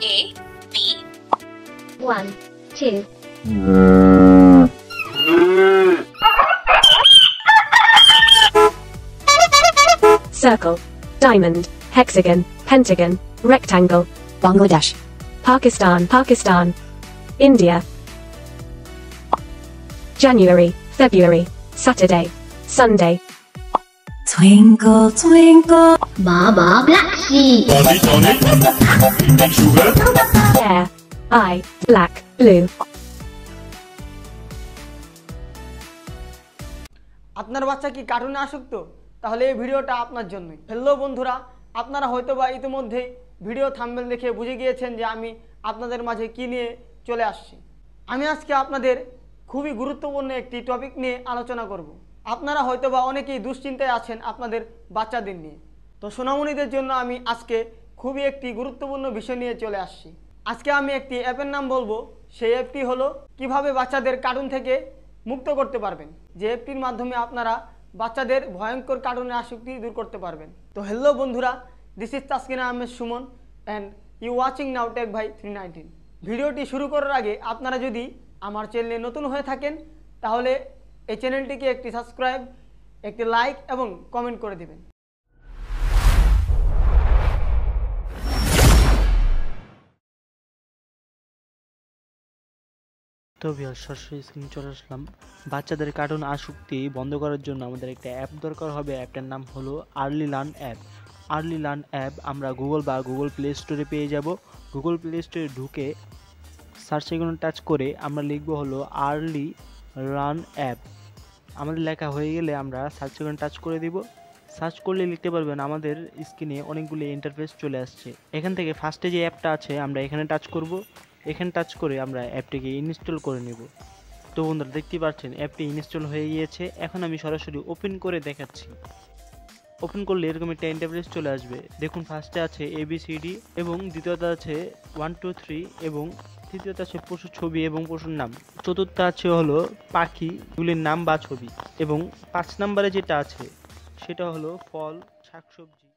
A B. One, two, circle, diamond, hexagon, pentagon, rectangle, Bangladesh, Pakistan, Pakistan, India, January, February, Saturday, Sunday, Twinkle, twinkle, Baba Black Sheep, Tonic, tonic, big sugar. air, eye, black, blue, আপনার বাচ্চা কি কার্টুনে আসক্ত তাহলে এই ভিডিওটা আপনার জন্যই। হ্যালো বন্ধুরা। আপনারা হয়তো বা ইতিমধ্যেই ভিডিও থাম্বেল দেখে বুঝে গিয়েছেন যে আমি আপনাদের মাঝে কি নিয়ে চলে আসছি। আমি আজকে আপনাদের খুবই গুরুত্বপূর্ণ একটি টপিক নিয়ে আলোচনা করব। আপনারা হয়তো বা অনেকেই দুশ্চিন্তায় আছেন আপনাদের বাচ্চাদের নিয়ে। তো সোনামণিদের জন্য আমি আজকে খুবই একটি গুরুত্বপূর্ণ বিষয় নিয়ে চলে আসছি। আজকে আমি একটি অ্যাপের নাম বলব, সেই অ্যাপটি হলো কীভাবে বাচ্চাদের কার্টুন থেকে মুক্ত করতে পারবেন। যে অ্যাপটির মাধ্যমে আপনারা বাচ্চাদের ভয়ঙ্কর কার্টুনের আসক্তি দূর করতে পারবেন। তো হ্যালো বন্ধুরা this is Taskina Ahmed Suman and you watching now tech ভাই থ্রি ভিডিওটি শুরু করার আগে আপনারা যদি আমার চ্যানেলে নতুন হয়ে থাকেন, তাহলে এই চ্যানেলটিকে একটি সাবস্ক্রাইব, একটি লাইক এবং কমেন্ট করে দেবেন। তো ভিউয়ার সরাসরি স্ক্রিন চলে আসলাম। বাচ্চাদের কার্টুন আসক্তি বন্ধ করার জন্য আমাদের একটা অ্যাপ দরকার হবে। অ্যাপটার নাম হলো early learn app early learn app আমরা গুগল বা গুগল প্লে স্টোরে পেয়ে যাব। গুগল প্লে স্টোরে ঢুকে সার্চ আইকনে টাচ করে আমরা লিখব হলো আর্লি রান অ্যাপ আমাদের লেখা হয়ে গেলে আমরা সার্চ আইকনে টাচ করে দিব। সার্চ করলে লিখতে পারবেন আমাদের স্ক্রিনে অনেকগুলি ইন্টারফেস চলে আসছে। এখান থেকে ফার্স্টে যে অ্যাপটা আছে, আমরা এখানে টাচ করব। এখানে টাচ করে আমরা অ্যাপটিকে ইনস্টল করে নেব। তো বন্ধুরা দেখতে পাচ্ছেন অ্যাপটি ইনস্টল হয়ে গিয়েছে। এখন আমি সরাসরি ওপেন করে দেখাচ্ছি। ওপেন করলে এরকম একটা ইন্টারফেস চলে আসবে। দেখুন ফার্স্টে আছে এবিসিডি এবং দ্বিতীয়তে আছে ওয়ান টু থ্রি এবং তৃতীয়তে আছে পশুর ছবি এবং পশুর নাম। চতুর্থ আছে হলো পাখি, এগুলির নাম বা ছবি এবং পাঁচ নম্বরে যেটা আছে সেটা হলো ফল, শাকসবজি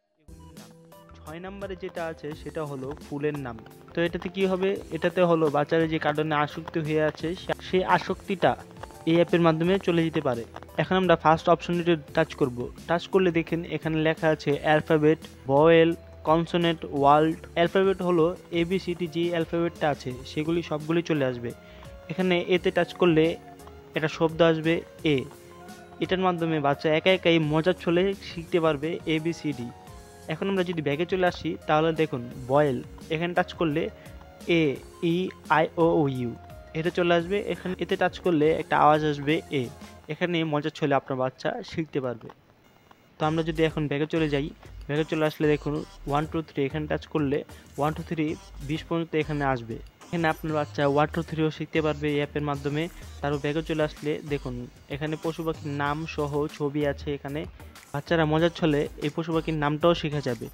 ছয় নম্বরে যেটা আছে সেটা হলো ফুলের নাম। তো এটাতে কি হবে? এটাতে হলো বাচ্চারা যে কার্টুনে আসক্তি হয়ে আছে সেই আসক্তিটা এই অ্যাপের মাধ্যমে চলে যেতে পারে। এখন আমরা ফার্স্ট অপশনটি টাচ করব। টাচ করলে দেখেন এখানে লেখা আছে alphabet vowel consonant world alphabet হলো এবিসিটি যে অ্যালফাবেটটা আছে, সেগুলি সবগুলি চলে আসবে। এখানে এতে টাচ করলে একটা শব্দ আসবে এ এটার মাধ্যমে বাচ্চা একা একাই মজার ছলে শিখতে পারবে এবিসিডি এখন আমরা যদি ব্যাগে চলে আসি, তাহলে দেখুন বয়েল এখানে টাচ করলে এ ই আই ও ইউ এটা চলে আসবে, এখানে এতে টাচ করলে একটা আওয়াজ আসবে এ এখানে মজার ছলে আপনার বাচ্চা শিখতে পারবে। তো আমরা যদি এখন ব্যাগে চলে যাই ব্যাগে চলে আসলে দেখুন ওয়ান টু থ্রি এখানে টাচ করলে ওয়ান টু থ্রি বিশ পর্যন্ত এখানে আসবে। এখানে আপনার বাচ্চা ওয়ান টু থ্রিও শিখতে পারবে এই অ্যাপের মাধ্যমে। তারও ব্যাগে চলে আসলে দেখুন, এখানে পশু পাখির নাম সহ ছবি আছে এখানে। বাচ্চারা মজার ছলে এই পশু পাখির নামটাও শেখা যাবে।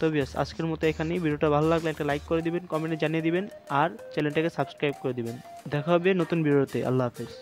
তো বিয়াস আজকের মতো এখানেই। ভিডিওটা ভালো লাগলে একটা লাইক করে দিবেন কমেন্টে জানিয়ে দিবেন, আর চ্যানেলটাকে সাবস্ক্রাইব করে দিবেন। দেখা হবে নতুন ভিডিওতে। আল্লাহ হাফেজ।